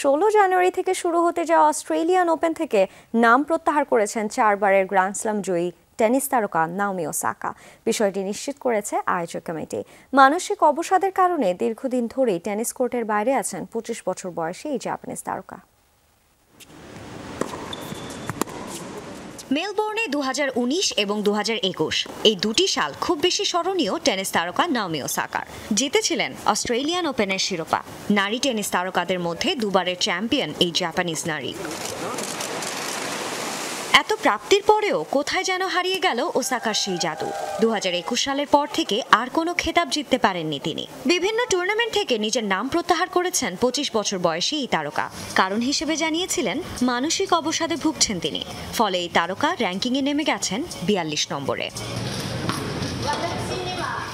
ষোলো জানুয়ারি থেকে শুরু হতে যাওয়া অস্ট্রেলিয়ান ওপেন থেকে নাম প্রত্যাহার করেছেন চারবারের গ্র্যান্ড স্লাম জয়ী টেনিস তারকা নাওমি ওসাকা। বিষয়টি নিশ্চিত করেছে আয়োজক কমিটি। মানসিক অবসাদের কারণে দীর্ঘদিন ধরেই টেনিস কোর্টের বাইরে আছেন পঁচিশ বছর বয়সী এই জাপানিজ তারকা। মেলবোর্নে দু হাজার উনিশ এবং দু হাজার একুশ। এই দুটি সাল খুব বেশি স্মরণীয় টেনিস তারকা নাওমি সাকার জিতেছিলেন অস্ট্রেলিয়ান ওপেনের শিরোপা। নারী টেনিস তারকাদের মধ্যে দুবারের চ্যাম্পিয়ন এই জাপানিজ নারী। এত প্রাপ্তির পরেও কোথায় যেন হারিয়ে গেল ওসাকার সেই জাদু। দু হাজার একুশ সালের পর থেকে আর কোনো খেতাব জিততে পারেননি তিনি। বিভিন্ন টুর্নামেন্ট থেকে নিজের নাম প্রত্যাহার করেছেন পঁচিশ বছর বয়সী এই তারকা। কারণ হিসেবে জানিয়েছিলেন, মানসিক অবসাদে ভুগছেন তিনি। ফলে এই তারকা র্যাঙ্কিংয়ে নেমে গেছেন বিয়াল্লিশ নম্বরে।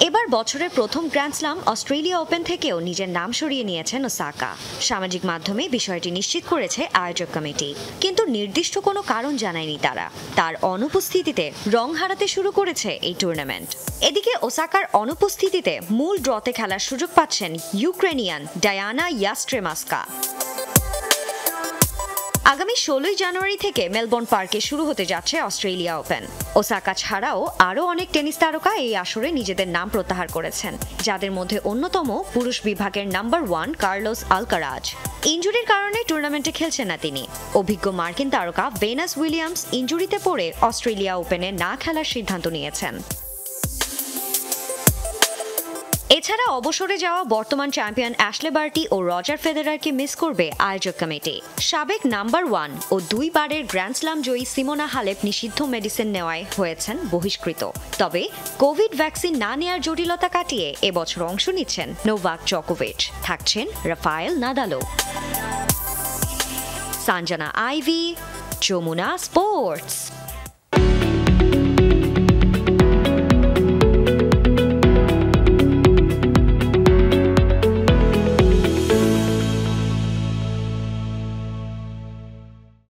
এবার বছরের প্রথম গ্র্যান্ডস্লাম অস্ট্রেলিয়া ওপেন থেকেও নিজের নাম সরিয়ে নিয়েছেন ওসাকা। সামাজিক মাধ্যমে বিষয়টি নিশ্চিত করেছে আয়োজক কমিটি। কিন্তু নির্দিষ্ট কোনো কারণ জানায়নি তারা। তার অনুপস্থিতিতে রং হারাতে শুরু করেছে এই টুর্নামেন্ট এদিকে ওসাকার অনুপস্থিতিতে মূল ড্রতে খেলার সুযোগ পাচ্ছেন ইউক্রেনিয়ান ডায়ানা ইয়াস্ট্রেমাস্কা। আগামী ষোলোই জানুয়ারি থেকে মেলবোর্ন পার্কে শুরু হতে যাচ্ছে অস্ট্রেলিয়া ওপেন। ওসাকা ছাড়াও আরও অনেক টেনিস তারকা এই আসরে নিজেদের নাম প্রত্যাহার করেছেন, যাদের মধ্যে অন্যতম পুরুষ বিভাগের নাম্বার ওয়ান কার্লোস আলকারাজ। ইঞ্জুরির কারণে টুর্নামেন্টে খেলছেন না তিনি। অভিজ্ঞ মার্কিন তারকা ভেনাস উইলিয়ামস ইঞ্জুরিতে পড়ে অস্ট্রেলিয়া ওপেনে না খেলার সিদ্ধান্ত নিয়েছেন। এছাড়া অবসরে যাওয়া বর্তমান চ্যাম্পিয়ন অ্যাশলে বার্টি ও রজার ফেদেরারকে মিস করবে আয়োজক কমিটি। সাবেক নাম্বার ওয়ান ও দুই বারের গ্র্যান্ডস্লাম জয়ী সিমোনা হালেপ নিষিদ্ধ মেডিসিন নেওয়ায় হয়েছেন বহিষ্কৃত। তবে কোভিড ভ্যাকসিন না নেয়ার জটিলতা কাটিয়ে এবছর অংশ নিচ্ছেন নোভাক জকোভিচ। থাকছেন রাফায়েল নাদালো সানজানা আইভি, যমুনা স্পোর্টস।